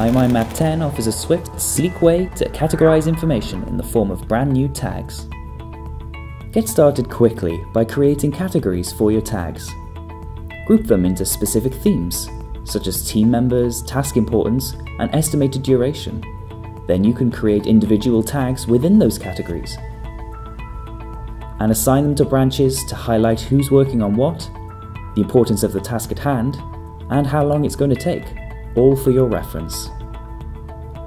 iMindMap 10 offers a swift, sleek way to categorize information in the form of brand new tags. Get started quickly by creating categories for your tags. Group them into specific themes, such as team members, task importance, and estimated duration. Then you can create individual tags within those categories and assign them to branches to highlight who's working on what, the importance of the task at hand, and how long it's going to take, all for your reference.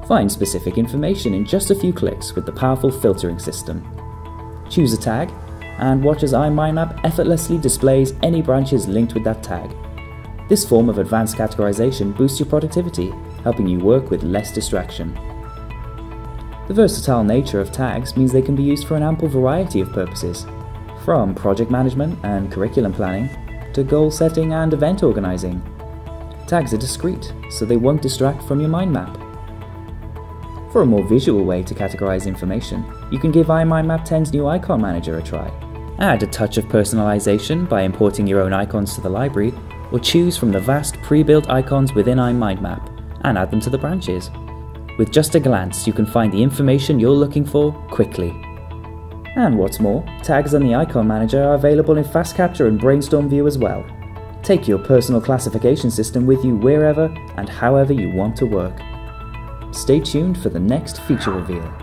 Find specific information in just a few clicks with the powerful filtering system. Choose a tag, and watch as iMindMap effortlessly displays any branches linked with that tag. This form of advanced categorization boosts your productivity, helping you work with less distraction. The versatile nature of tags means they can be used for an ample variety of purposes, from project management and curriculum planning to goal setting and event organizing. Tags are discrete, so they won't distract from your mind map. For a more visual way to categorize information, you can give iMindMap 10's new icon manager a try. Add a touch of personalization by importing your own icons to the library, or choose from the vast pre-built icons within iMindMap and add them to the branches. With just a glance, you can find the information you're looking for quickly. And what's more, tags on the icon manager are available in Fast Capture and Brainstorm View as well. Take your personal classification system with you wherever and however you want to work. Stay tuned for the next feature reveal.